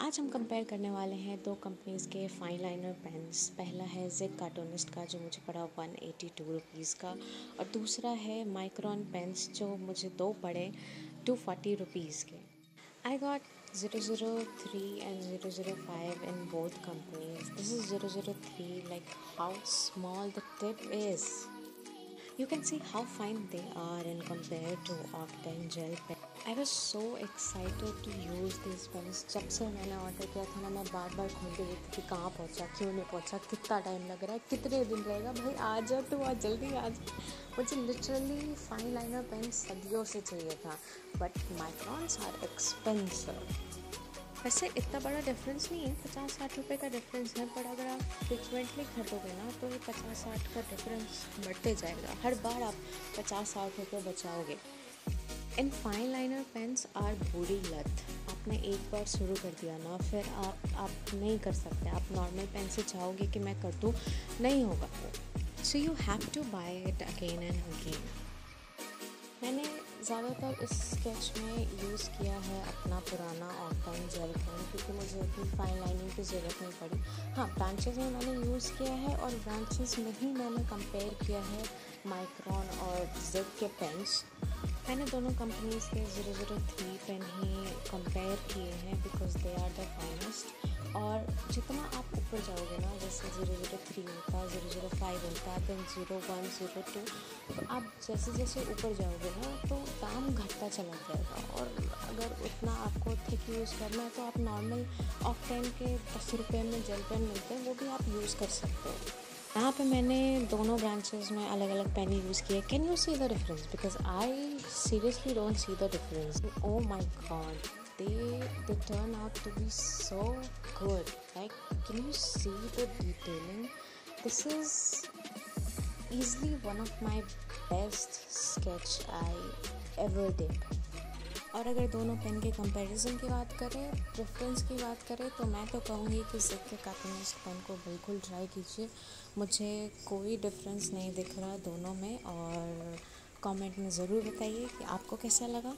आज हम कंपेयर करने वाले हैं दो कंपनीज़ के फाइन लाइनर पेन्स पहला है जिक कार्टूनिस्ट का, जो मुझे पड़ा वन एटी टू रुपीज़ का। और दूसरा है माइक्रॉन पेन्स जो मुझे दो पड़े टू फोर्टी रुपीज़ के। I got zero zero three and zero zero five in both companies this is zero zero three You can see how fine they are in compared to Octane gel pen. I was so excited to use these pens. जब से मैंने order किया था ना, मैं बार बार खोल के देखती थी कहाँ पहुँचा, क्यों नहीं पहुँचा, कितना टाइम लग रहा है, कितने दिन रहेगा भाई, आ जा तो आज जल्दी आ जा मुझे लिटरली फाइन लाइनर पेन सदियों से चाहिए था बट माइक्रॉन्स आर एक्सपेंसिव वैसे इतना बड़ा डिफरेंस नहीं है, पचास साठ रुपये का डिफरेंस है पर अगर आप फ्रिक्वेंटली खरीदोगे ना तो ये पचास साठ का डिफरेंस बढ़ते जाएगा। हर बार आप पचास साठ रुपये बचाओगे। इन फाइन लाइनर पेन्स आर बुरी लत आपने एक बार शुरू कर दिया ना, फिर आप आप नहीं कर सकते। आप नॉर्मल पेन से चाहोगे कि मैं कर दूँ, नहीं होगा। So you have to buy it again and again मैंने ज़्यादातर इस स्केच में यूज़ किया है अपना पुराना ऑफलाइन जेल पेन, क्योंकि मुझे इतनी फाइन लाइनिंग की ज़रूरत नहीं पड़ी। हाँ ब्रांचेज में मैंने यूज़ किया है और ब्रांचेज में ही मैंने कंपेयर किया है माइक्रॉन और जेड के पेन्स मैंने दोनों कंपनीज़ के ज़ीरो ज़ीरो थ्री पेन ही कंपेयर किए हैं because they are the finest और जितना आप ऊपर जाओगे ना, जैसे ज़ीरो ज़ीरो थ्री होता है ज़ीरो ज़ीरो फाइव होता है then zero one zero two तो आप जैसे जैसे ऊपर जाओगे ना तो दाम घटता चला जाएगा। और अगर उतना आपको थिक यूज़ करना है तो आप नॉर्मल ऑक्टेन के दस रुपये में जेल पेन मिलते हैं, वो भी आप यूज़ कर सकते हो। यहाँ पे मैंने दोनों ब्रांचेस में अलग अलग पेन यूज़ किए। Can you see the difference because I seriously don't see the difference oh my god they they turn out to be so good. Like, can you see the detailing? This is easily one of my best sketch i ever did. और अगर दोनों pen के comparison की बात करें preference की बात करें तो मैं तो कहूँगी कि जिक के कार्टूनिस्ट पेन को बिल्कुल ट्राई कीजिए। मुझे कोई डिफरेंस नहीं दिख रहा दोनों में और कमेंट में ज़रूर बताइए कि आपको कैसा लगा।